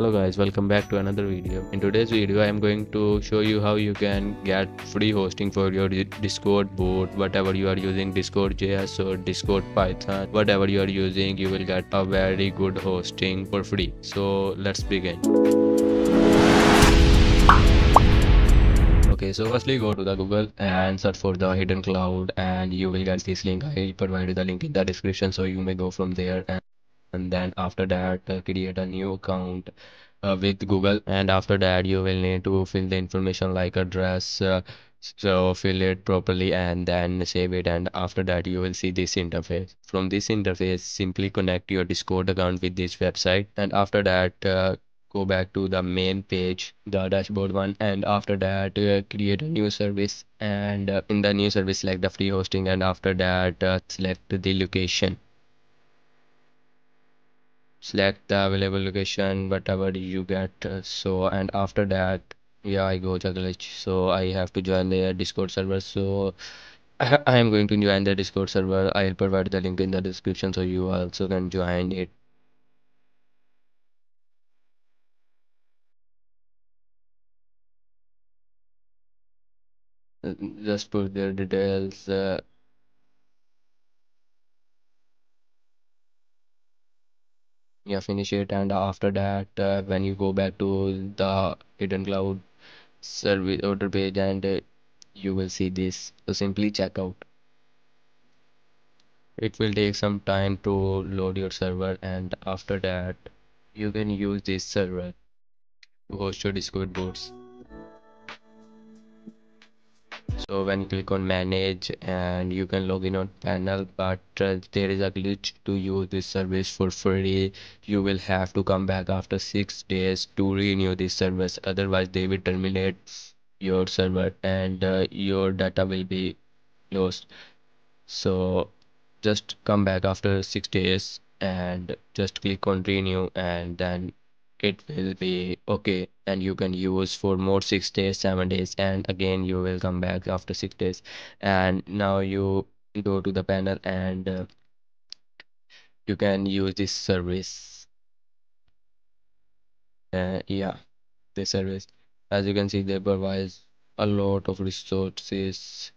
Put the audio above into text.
Hello guys, welcome back to another video. In today's video, I am going to show you how you can get free hosting for your Discord bot. Whatever you are using, Discord JS or Discord Python, whatever you are using, you will get a very good hosting for free. So let's begin. Okay, so firstly go to the Google and search for the HidenCloud and you will get this link. I provided the link in the description so you may go from there and and then after that uh, create a new account uh, with Google. And after that you will need to fill the information like address uh, so fill it properly and then save it. And after that you will see this interface. From this interface simply connect your discord account with this website. And after that uh, go back to the main page the dashboard one. And after that uh, create a new service. And uh, in the new service select the free hosting. And after that uh, select the location select the available location whatever you get uh, so and after that yeah I go to glitch so I have to join the discord server. So I am going to join the discord server. I'll provide the link in the description so you also can join it. Uh, just put their details uh, yeah finish it and after that uh, when you go back to the HidenCloud service order page and uh, you will see this. So simply check out. It will take some time to load your server and after that you can use this server to host your discord bots so when you click on manage and you can log in on panel but uh, there is a glitch to use this service for free. You will have to come back after six days to renew this service. Otherwise they will terminate your server and uh, your data will be lost. So just come back after six days and just click on renew and then it will be okay and you can use for more six days seven days and again you will come back after six days. And now you go to the panel and uh, you can use this service. Uh, yeah this service. As you can see they provide a lot of resources